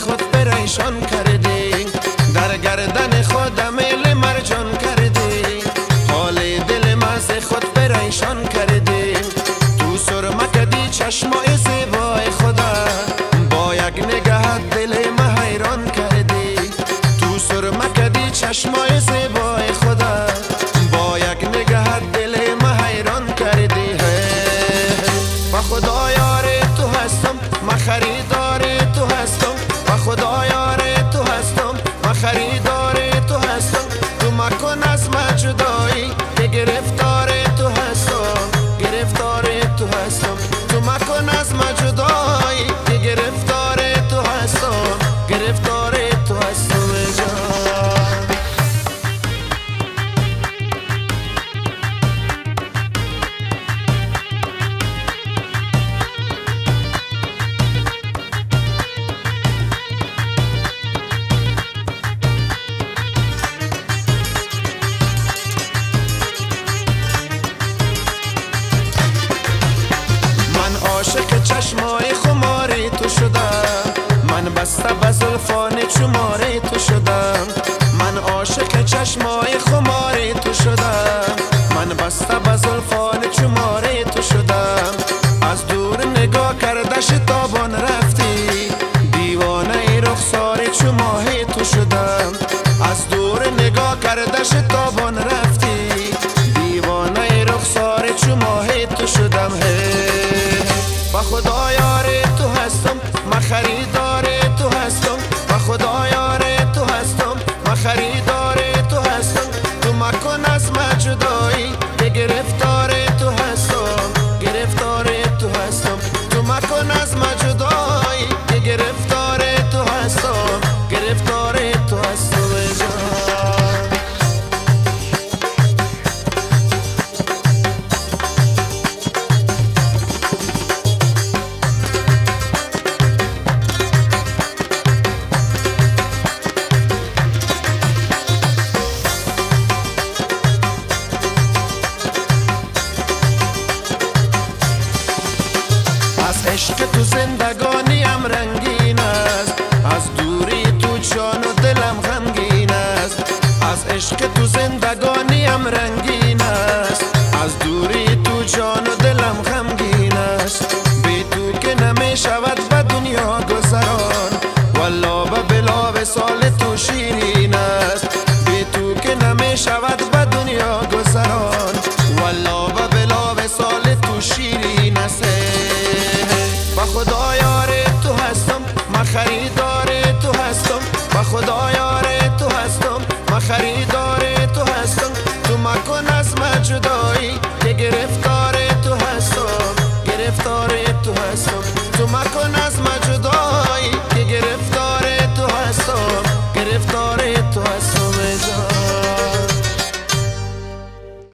خود پریشان کرد خریدار تو هستم. تو مکن از ما جدایی. عاشق چشمای خماری تو شدم. من بسته به زلفان چماری تو شدم. من عاشق چشمای خماری تو شدم. من بسته به زلفان چماری تو شدم. از دور نگاه کردش تابان رفتی. دیوانه رخسار چماهی تو شدم. از دور نگاه کردش تابان رفتی. خریدار تو هستم و خدا یار تو هستم. ما خریدار عشق تو زندگانیم رنگین است. از دوری تو جان و دلم غمگین است. از عشق تو زندگانیم رنگین است. از دوری تو جان و دلم غمگین است. بی تو که نمی شود به دنیا گذران. والا به بلا سال و خدا یار تو هستم ما خریدار تو هستم. تو مکن از ما جدایی که گرفتار تو هستم گرفتار تو هستم. تو مکن